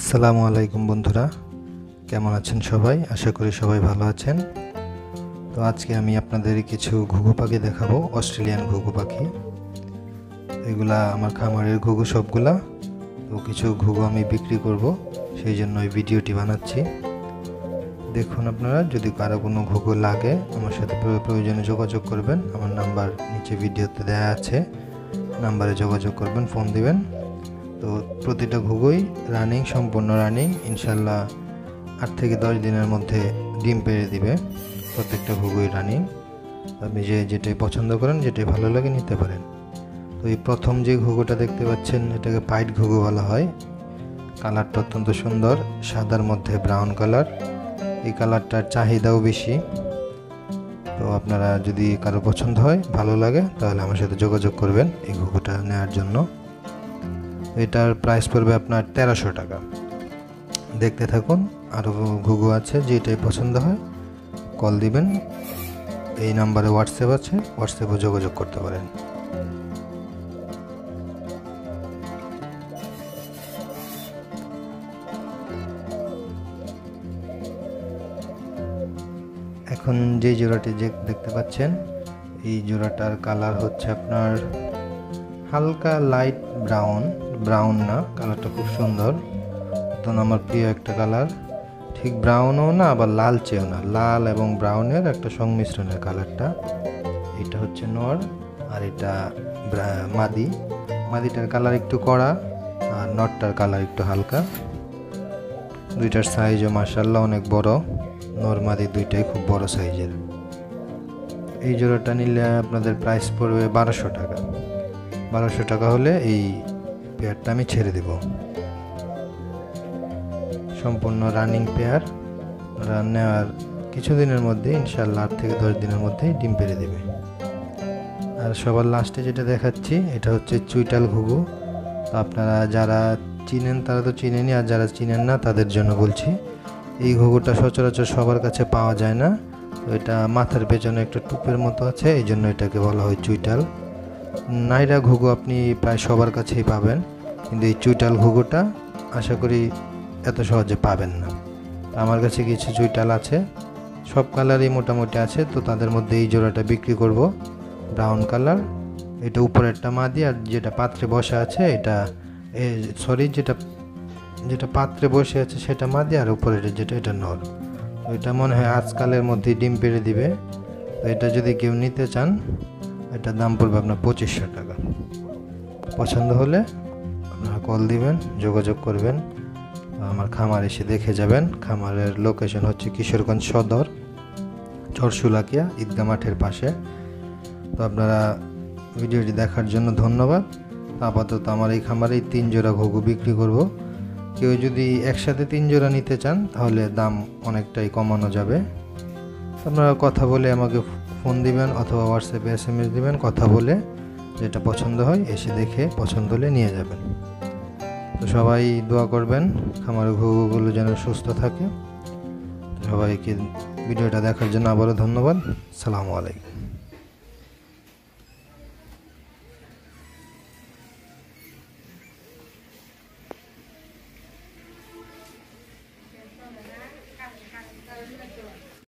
আসসালামু আলাইকুম বন্ধুরা, কেমন আছেন সবাই? আশা করি সবাই ভালো আছেন। তো আজকে আমি আপনাদের কিছু ঘুঘু পাখি দেখাবো, অস্ট্রেলিয়ান ঘুঘু পাখি। এগুলা আমার খামারের ঘুঘু সবগুলা। তো কিছু ঘুঘু আমি বিক্রি করব, সেই জন্য এই ভিডিওটি বানাচ্ছি। দেখুন আপনারা, যদি কারও কোনো ঘুঘু লাগে, আমার সাথে প্রয়োজনে যোগাযোগ করবেন। আমার নাম্বার নিচে ভিডিওতে দেওয়া আছে। নাম্বারে যোগাযোগ করবেন, ফোন দিবেন। তো প্রতিটা ঘুঘুই রানিং সম্পূর্ণ রানিং ইনশাল্লাহ আট থেকে দশ দিনের মধ্যে ডিম পেড়ে দিবে প্রত্যেকটা ঘুঘুই রানিং আপনি যে যেটাই পছন্দ করেন, যেটাই ভালো লাগে নিতে পারেন। তো এই প্রথম যে ঘুঘুটা দেখতে পাচ্ছেন, এটাকে পাইট ঘুঘু বলা হয়। কালারটা অত্যন্ত সুন্দর, সাদার মধ্যে ব্রাউন কালার এই কালারটার চাহিদাও বেশি। তো আপনারা যদি কারও পছন্দ হয়, ভালো লাগে, তাহলে আমার সাথে যোগাযোগ করবেন এই ঘুঘুটা নেওয়ার জন্য। এটার প্রাইস পড়বে আপনার তেরোশো টাকা। দেখতে থাকুন আরও ঘুঘু আছে, যেটাই পছন্দ হয় কল দিবেন। এই নাম্বারে হোয়াটসঅ্যাপ আছে হোয়াটসঅ্যাপে যোগাযোগ করতে পারেন। এখন যে জোড়াটি যে দেখতে পাচ্ছেন, এই জোড়াটার কালার হচ্ছে আপনার হালকা লাইট ব্রাউন ব্রাউন না কালারটা খুব সুন্দর। তখন আমার প্রিয় একটা কালার ঠিক ব্রাউনও না, আবার লালচেও না। লাল এবং ব্রাউনের একটা সংমিশ্রণের কালারটা এটা হচ্ছে নর, আর এটা মাদি। মাদিটার কালার একটু কড়া, আর নটটার কালার একটু হালকা। দুইটার সাইজও মার্শাল্লাহ অনেক বড়। নর, মাদি দুইটাই খুব বড় সাইজের এই জোড়াটা নিলে আপনাদের প্রাইস পড়বে বারোশো টাকা। বারোশো টাকা হলে এই পেয়ারটা আমি ছেড়ে দেব। সম্পূর্ণ রানিং পেয়ার রান নেওয়ার কিছুদিনের মধ্যে ইনশাল্লাহ আট থেকে দশ দিনের মধ্যেই ডিম পেড়ে দেবে। আর সবার লাস্টে যেটা দেখাচ্ছি, এটা হচ্ছে চুইটাল ঘুঘু। তো আপনারা যারা চিনেন, তারা তো চিনেনি, আর যারা চিনেন না, তাদের জন্য বলছি, এই ঘুঘুটা সচরাচর সবার কাছে পাওয়া যায় না। তো এটা মাথার পেছনে একটা টুপের মতো আছে, এই জন্য এটাকে বলা হয় চুইটাল। নাইরা ঘুঘু আপনি প্রায় সবার কাছেই পাবেন। কিন্তু এই চুইটাল ঘুঘুটা আশা করি এত সহজে পাবেন না। আমার কাছে কিছু চুইটাল আছে, সব কালারই মোটামুটি আছে, তো তাদের মধ্যে এই জোড়াটা বিক্রি করব। ব্রাউন কালার, এটা উপরেরটা মাদি আর যেটা পাত্রে বসে আছে, এটা সরি, যেটা যেটা পাত্রে বসে আছে সেটা মাদি আর উপরের যেটা, এটা নর। এটা মনে হয় আজকালের মধ্যে ডিম পেড়ে দিবে। তো এটা যদি কেউ নিতে চান, এটার দাম পড়বে আপনার পঁচিশশো টাকা। পছন্দ হলে কল দিবেন, যোগাযোগ করবেন। আমার খামার এসে দেখে যাবেন। খামারের লোকেশন হচ্ছে কিশোরগঞ্জ সদর, চরশুলাকিয়া, ঈদগা মাঠের পাশে। তো আপনারা ভিডিওটি দেখার জন্য ধন্যবাদ। আপাতত আমার এই খামারেই তিন জোড়া ঘুঘু বিক্রি করব। কেউ যদি একসাথে তিন জোড়া নিতে চান, তাহলে দাম অনেকটাই কমানো যাবে। আপনারা কথা বলে আমাকে ফোন দিবেন অথবা হোয়াটসঅ্যাপে এস এম এস দেবেন, কথা বলে যেটা পছন্দ হয় এসে দেখে পছন্দ হলে নিয়ে যাবেন। তো সবাই দোয়া করবেন, খামার ঘুঘুগুলো যেন সুস্থ থাকে। সবাইকে ভিডিওটা দেখার জন্য আবারও ধন্যবাদ। সালামু আলাইকুম।